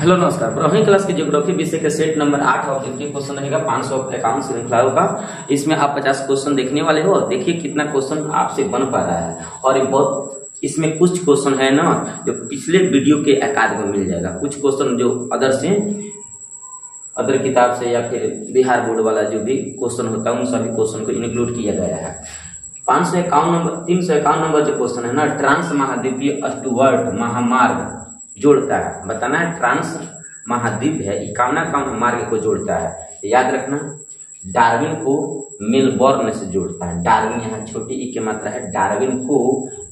Hello, नमस्कार। बारहवीं class की ज्योग्राफी विषय के सेट नंबर आठ ऑब्जेक्टिव क्वेश्चन रहेगा, पाँच सौ इक्यावन श्रृंखलाओं का। इसमें आप पचास क्वेश्चन देखने वाले हो। देखिए कितना क्वेश्चन आपसे बन पा रहा है। और ये बहुत इसमें कुछ क्वेश्चन है ना, जो पिछले वीडियो के अकाद में मिल जाएगा। कुछ क्वेश्चन जो अदर से अदर किताब से या फिर बिहार बोर्ड वाला जो भी क्वेश्चन होता है, उन सभी क्वेश्चन को इंक्लूड किया गया है। पाँच सौ इक्यावन नंबर तीन सौ इक्यावन नंबर जो क्वेश्चन है ना, ट्रांस महाद्वीपीय अस्टुवर्ट महामार्ग। जोड़ता है। बताना है, ट्रांस महाद्वीप है इक्यावना काउन मार्ग को जोड़ता है। याद रखना, डार्विन को मेलबर्न से जोड़ता है। डार्विन यहाँ छोटी ई की मात्रा है, डार्विन को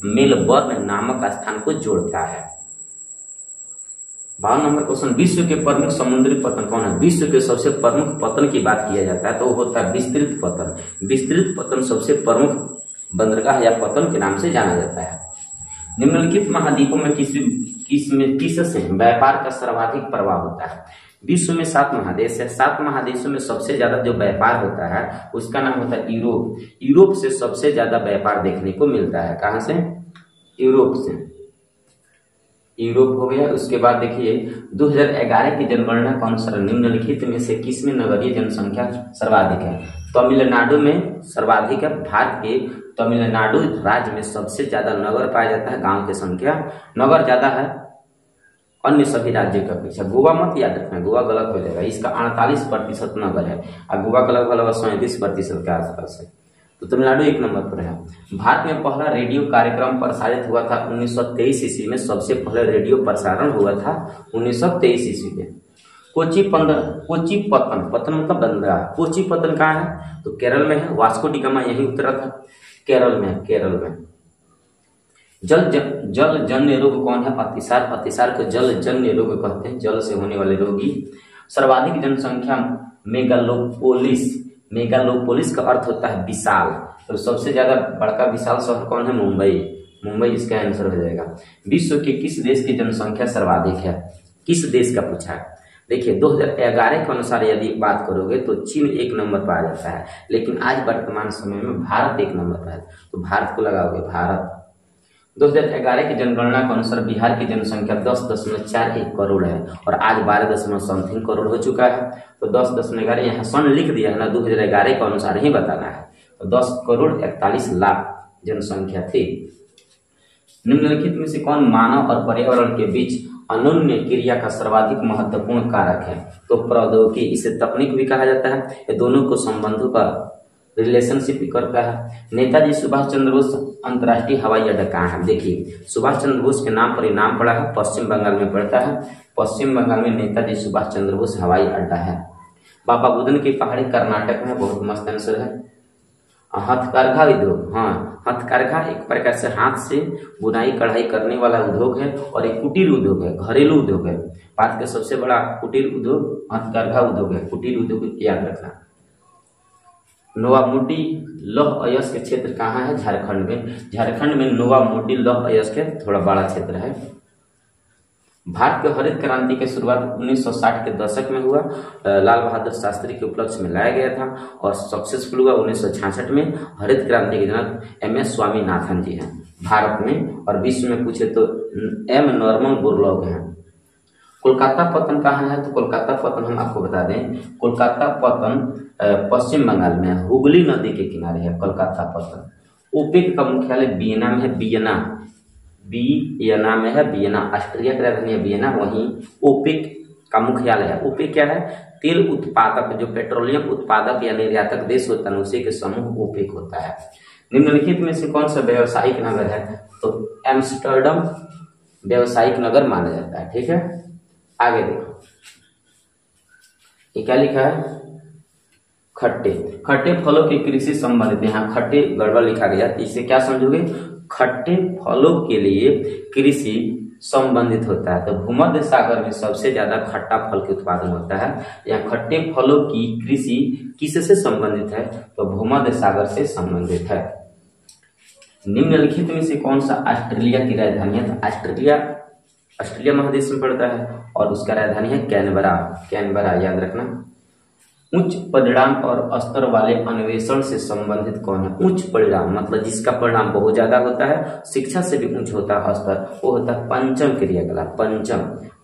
मेलबर्न नामक स्थान को जोड़ता है। बावन नंबर क्वेश्चन, विश्व के प्रमुख समुद्री पतन कौन है? विश्व के सबसे प्रमुख पतन की बात किया जाता है तो वो होता है विस्तृत पतन। विस्तृत पतन सबसे प्रमुख बंदरगाह या पतन के नाम से जाना जाता है। निम्नलिखित महाद्वीपों में किस किसमें किस से व्यापार का सर्वाधिक प्रभाव होता है। विश्व में सात महादेश है। सात महादेशों में सबसे ज़्यादा जो व्यापार होता है, उसका नाम होता है यूरोप। यूरोप से सबसे ज़्यादा व्यापार देखने को मिलता है। कहाँ से? यूरोप से। यूरोप हो गया। उसके बाद देखिए 2011 की जनगणना के अनुसार निम्नलिखित में से किसमें नगरीय जनसंख्या सर्वाधिक है? तमिलनाडु में सर्वाधिक है। भारत के तमिलनाडु राज्य में सबसे ज़्यादा नगर पाया जाता है, गाँव की संख्या नगर ज़्यादा है। अन्य सभी राज्यों की अपेक्षा गोवा मत याद रखना, गोवा गलत हो जाएगा। इसका अड़तालीस प्रतिशत नगर है, और गोवा का लगभग लगभग सैंतीस प्रतिशत के आसपास है। तो तमिलनाडु एक नंबर पर है। भारत में पहला रेडियो कार्यक्रम प्रसारित हुआ था 1923 ईस्वी में। सबसे पहले रेडियो प्रसारण हुआ था 1923 ईस्वी में। कोची पंदर कोची पतन पतन मतलब बंदरगाह कोची पतन कहाँ है? तो केरल में है, वास्को डिगामा यही उतरा था। केरल में केरल में। जल जन, जल जन्य रोग कौन है? अतिसार अतिसार को जल जन्य रोग कहते हैं। जल से होने वाले रोगी। सर्वाधिक जनसंख्या मेगालोपोलिस मेगालोपोलिस का अर्थ होता है विशाल। तो सबसे ज़्यादा बड़का विशाल शहर कौन है? मुंबई। मुंबई इसका आंसर हो जाएगा। विश्व के किस देश की जनसंख्या सर्वाधिक है? किस देश का पूछा है? देखिए 2011 के अनुसार यदि बात करोगे तो चीन एक नंबर पर आ जाता है, लेकिन आज वर्तमान समय में भारत एक नंबर पर है। तो भारत को लगाओगे, भारत। 2011 की जनगणना के अनुसार बिहार की जनसंख्या दस दशमलव चार एक करोड़ है, और आज बारह दशमलव समथिंग करोड़ हो चुका है। तो दस दशमलव ग्यारह, यहाँ सन लिख दिया है ना, दो हज़ार ग्यारह के अनुसार ही बताना है। तो दस करोड़ इकतालीस लाख जनसंख्या थी। निम्नलिखित में से कौन मानव और पर्यावरण के बीच अनुन्य क्रिया का सर्वाधिक महत्वपूर्ण कारक है। तो प्रौद्योगिकी इसे तकनीक भी कहा जाता है। ये दोनों को संबंधों का रिलेशनशिप करता है। नेताजी सुभाष चंद्र बोस अंतर्राष्ट्रीय हवाई अड्डा कहाँ है? देखिए, सुभाष चंद्र बोस के नाम पर ही नाम पड़ा है। पश्चिम बंगाल में पड़ता है। पश्चिम बंगाल में नेताजी सुभाष चंद्र बोस हवाई अड्डा है। बाबा बुदन की पहाड़ी कर्नाटक में बहुत मस्त आंसर है। हथकरघा उद्योग हाँ हथकरघा एक प्रकार से हाथ से बुनाई, कढ़ाई करने वाला उद्योग है और एक कुटीर उद्योग है, घरेलू उद्योग है। भारत का सबसे बड़ा कुटीर उद्योग, हथकरघा उद्योग है। कुटीर उद्योग याद रखना। नोवामुडी लौह अयस्क के क्षेत्र कहाँ है? झारखंड में। झारखंड में नोवा नोवामुडी लौह अयस्क के थोड़ा बड़ा क्षेत्र है। भारत के हरित क्रांति की शुरुआत 1960 के दशक में हुआ। लाल बहादुर शास्त्री के उपलक्ष्य में लाया गया था और सक्सेसफुल हुआ उन्नीस में। हरित क्रांति के जनक एम एस स्वामीनाथन जी हैं। भारत में और विश्व में पूछे तो एम नॉर्मल बुरलॉग हैं। कोलकाता पतन कहाँ है? तो कोलकाता पतन हम आपको बता दें, कोलकाता पतन पश्चिम बंगाल में है। हुगली नदी के किनारे है कोलकाता पतन। ओपेक का मुख्यालय बियना में है बियना बियना में है बियना ऑस्ट्रिया की राजधानी है बियना वहीं ओपेक का मुख्यालय है। ओपिक क्या है? तेल उत्पादक, जो पेट्रोलियम उत्पादक या निर्यातक देश होता है, उसी के समूह ओपिक होता है। निम्नलिखित में से कौन सा व्यवसायिक नगर है? तो एम्स्टर्डम व्यवसायिक नगर माना जाता है, ठीक है? आगे देखो। ये क्या लिखा है? खट्टे। खट्टे फलों की कृषि संबंधित, यहाँ खट्टे गड़बड़ लिखा गया। इसे क्या समझोगे? खट्टे फलों के लिए कृषि संबंधित होता है। तो भूमध्य सागर में सबसे ज़्यादा खट्टा फल के उत्पादन होता है। यहाँ खट्टे फलों की कृषि किससे संबंधित है? तो भूमध्य सागर से संबंधित है। निम्नलिखित में से कौन सा ऑस्ट्रेलिया की राजधानी है? तो ऑस्ट्रेलिया ऑस्ट्रेलिया महादेश में पड़ता है और उसका राजधानी है कैनबरा। कैनबरा याद रखना। उच्च परिणाम और स्तर वाले अन्वेषण से संबंधित कौन है? उच्च परिणाम मतलब जिसका परिणाम बहुत ज़्यादा होता है, शिक्षा से भी उच्च होता है स्तर, वो होता है पंचम क्रियाकलाप, पंचम।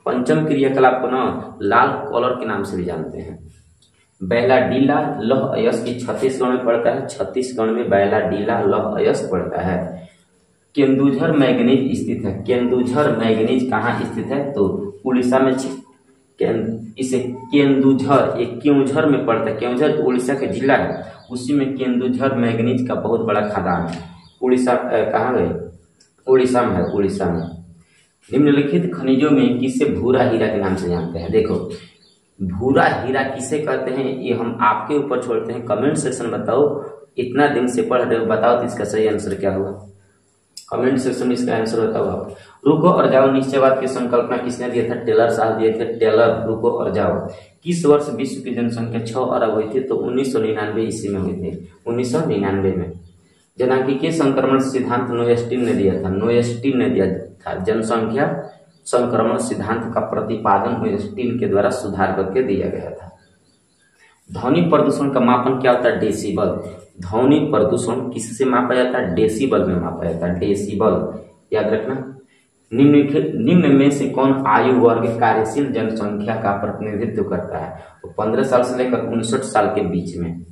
पंचम क्रियाकलाप को ना लाल कॉलर के नाम से भी जानते हैं। बैला, डीला, लह अयस की छत्तीसगढ़ में पड़ता है छत्तीसगढ़ में बैला, डीला, लह अयस पड़ता है। केंदुझर मैग्नीज स्थित है। केंदुझर मैग्नीज कहाँ स्थित है? तो उड़ीसा में इसे केंदुझर एक केउझर में पड़ता है। केउझर उड़ीसा का जिला है। उसी में केंदुझर मैगनीज का बहुत बड़ा खदान है। उड़ीसा कहाँ गए? उड़ीसा में है, उड़ीसा में। निम्नलिखित खनिजों में किसे भूरा हीरा के नाम से जानते हैं? देखो, भूरा हीरा किसे कहते हैं, ये हम आपके ऊपर छोड़ते हैं। कमेंट सेक्शन बताओ। इतना दिन से पढ़ रहे हो, बताओ तो इसका सही आंसर क्या होगा? कमेंट सेक्शन में इसका आंसर बताओ आप रुको और जाओ, निश्चयवाद की संकल्पना किसने दिया था? टेलर साहब दिए थे, टेलर, रुको और जाओ। किस वर्ष विश्व की जनसंख्या छह अरब हुई थी? तो उन्नीस सौ निन्यानवे ईस्वी में हुई थी। उन्नीस सौ निन्यानवे में। जनांकीय संक्रमण सिद्धांत नोएस्टिन ने दिया था? नोएस्टिन ने दिया था। जनसंख्या संक्रमण सिद्धांत का प्रतिपादन नोएस्टिन के द्वारा सुधार करके दिया गया था। ध्वनि प्रदूषण का मापन क्या होता है? डेसिबल। ध्वनि प्रदूषण किससे मापा जाता है? डेसिबल में मापा जाता है। डेसिबल याद रखना। निम्न निम्न में से कौन आयु वर्ग कार्यशील जनसंख्या का प्रतिनिधित्व करता है? तो पंद्रह साल से लेकर उनसठ साल के बीच में।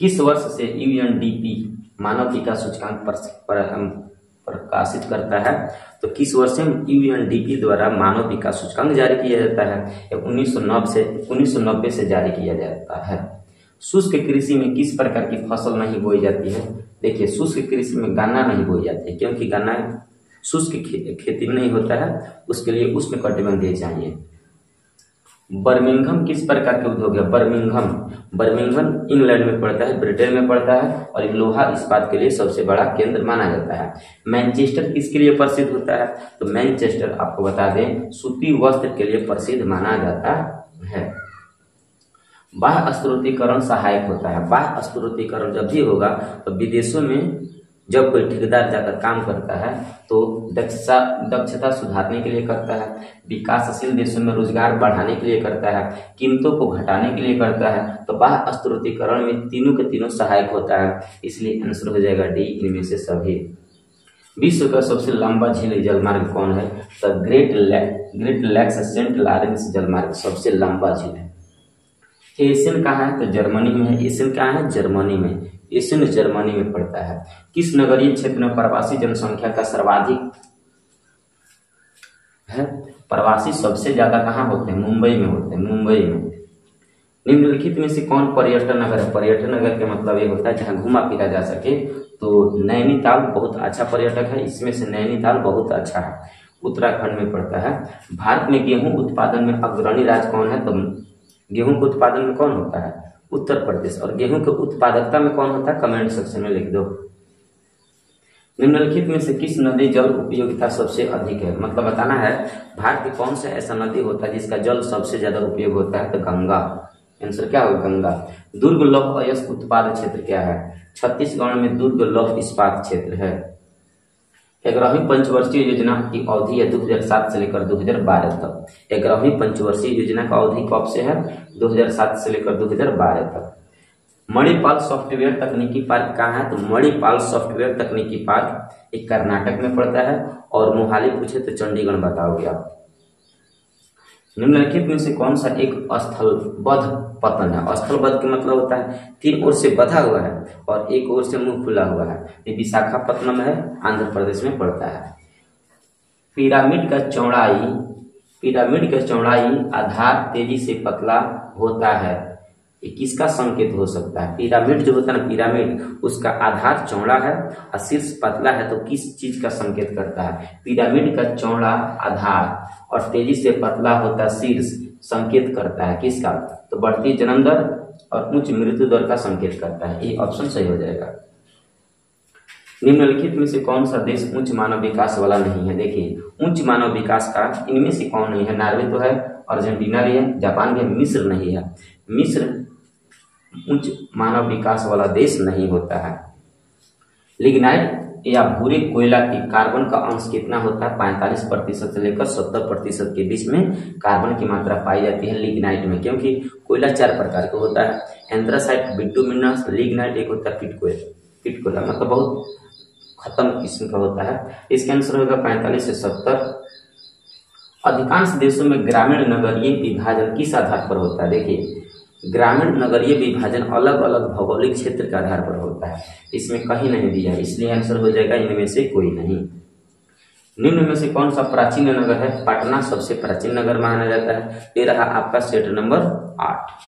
किस वर्ष से यूएनडीपी मानव विकास सूचकांक पर, पर, प्रकाशित करता है? तो किस वर्ष में यूएनडीपी द्वारा मानव विकास सूचकांक जारी किया जाता है? उन्नीस से उन्नीस सौ नब्बे से जारी किया जाता है। शुष्क कृषि में किस प्रकार की फ़सल नहीं बोई जाती है? देखिए, शुष्क कृषि में गन्ना नहीं बोई जाती है, क्योंकि गन्ना शुष्क खेती नहीं होता है, उसके लिए उसमें कटिबंध चाहिए बर्मिंघम किस प्रकार के उद्योग है? बर्मिंघम बर्मिंघम इंग्लैंड में पड़ता है, ब्रिटेन में पड़ता है, और लोहा इस्पात के लिए सबसे बड़ा केंद्र माना जाता है। मैनचेस्टर किसके लिए प्रसिद्ध होता है? तो मैनचेस्टर, आपको बता दें, सूती वस्त्र के लिए प्रसिद्ध माना जाता है। बाह्य स्त्रोतीकरण सहायक होता है। बाह्य स्त्रोतीकरण जब भी होगा तो विदेशों में जब कोई ठेकेदार जाकर काम करता है तो दक्षता दक्षता सुधारने के लिए करता है, विकासशील देशों में रोज़गार बढ़ाने के लिए करता है, कीमतों को घटाने के लिए करता है तो बाह्य स्त्रोतीकरण में तीनों के तीनों सहायक होता है। इसलिए आंसर हो जाएगा डी इनमें से सभी। विश्व का सबसे लंबा झील जलमार्ग कौन है? तो Great Lake Great Lakes Saint Lawrence जलमार्ग, सबसे लंबा झील है। एशियन कहाँ है तो जर्मनी में है, एशियन कहाँ है जर्मनी में। एशियन जर्मनी में पड़ता है। किस नगरीय क्षेत्र में प्रवासी जनसंख्या का सर्वाधिक है? प्रवासी सबसे ज़्यादा कहाँ होते हैं? मुंबई में होते हैं, मुंबई में। निम्नलिखित में से कौन पर्यटन नगर है? पर्यटन नगर का मतलब ये होता है जहाँ घुमा फिरा जा सके। तो नैनीताल बहुत अच्छा पर्यटक है, इसमें से नैनीताल बहुत अच्छा है। उत्तराखंड में पड़ता है। भारत में गेहूँ उत्पादन में अग्रणी राज्य कौन है? तो गेहूँ के उत्पादन में कौन होता है? उत्तर प्रदेश। और गेहूँ के उत्पादकता में कौन होता है? कमेंट सेक्शन में लिख दो। निम्नलिखित में से किस नदी जल उपयोगिता सबसे अधिक है? मतलब बताना है भारत के कौन सा ऐसा नदी होता है जिसका जल सबसे ज़्यादा उपयोग होता है? तो गंगा। आंसर क्या होगा गंगा? दुर्ग लौह अयस्क उत्पाद क्षेत्र क्या है? छत्तीसगढ़ में दुर्ग लौह इस्पात क्षेत्र है। ग्यारहवीं पंचवर्षीय योजना की अवधि है 2007 से लेकर 2012 तक। ग्यारहवीं पंचवर्षीय योजना का अवधि कब से है? 2007 से लेकर 2012 तक। मणिपाल सॉफ्टवेयर तकनीकी पार्क कहाँ है? तो मणिपाल सॉफ्टवेयर तकनीकी पार्क एक कर्नाटक में पड़ता है। और मोहाली पूछे तो चंडीगढ़ बताओगे आप। निम्नलिखित में से कौन सा एक स्थलबद्ध पतन है? स्थलबद्ध का मतलब होता है, तीन ओर से बधा हुआ है और एक ओर से मुँह खुला हुआ है। ये विशाखापट्टनम है, आंध्र प्रदेश में पड़ता है। पिरामिड का चौड़ाई, पिरामिड का चौड़ाई आधार तेज़ी से पतला होता है। ये किसका संकेत हो सकता है? पिरामिड, जो होता है ना, पिरामिड, उसका आधार चौड़ा है और शीर्ष पतला है तो किस चीज़ का संकेत करता है? पिरामिड का चौड़ा आधार और तेज़ी से पतला होता शीर्ष संकेत करता है किसका? तो बढ़ती जन्म दर और उच्च मृत्यु दर का संकेत करता है। ये ऑप्शन सही हो जाएगा। निम्नलिखित में से कौन सा देश उच्च मानव विकास वाला नहीं है? देखिए, उच्च मानव विकास का इनमें से कौन नहीं है? नॉर्वे तो है, अर्जेंटीना भी है, जापान भी है, मिस्र नहीं है। मिस्र उच्च मानव विकास वाला देश नहीं होता है। लिग्नाइट या भूरे कोयला की कार्बन का अंश कितना होता है? पैंतालीस प्रतिशत से लेकर सत्तर प्रतिशत के बीच में कार्बन की मात्रा पाई जाती है लिग्नाइट में, क्योंकि कोयला चार प्रकार का होता है। एंथ्रासाइट बिटुमिनस लिग्नाइट, एक होता है पिट कोयला पिट कोयला मतलब बहुत खत्म किस्म का होता है। इसके आंसर होगा पैंतालीस से सत्तर। अधिकांश देशों में ग्रामीण नगरीय विभाजन किस आधार पर होता है? देखिए ग्रामीण नगरीय विभाजन अलग अलग भौगोलिक क्षेत्र के आधार पर होता है। इसमें कहीं नहीं दिया। इसलिए आंसर हो जाएगा इनमें से कोई नहीं। निम्न में से कौन सा प्राचीन नगर है? पटना सबसे प्राचीन नगर माना जाता है। ये रहा आपका सेट नंबर आठ।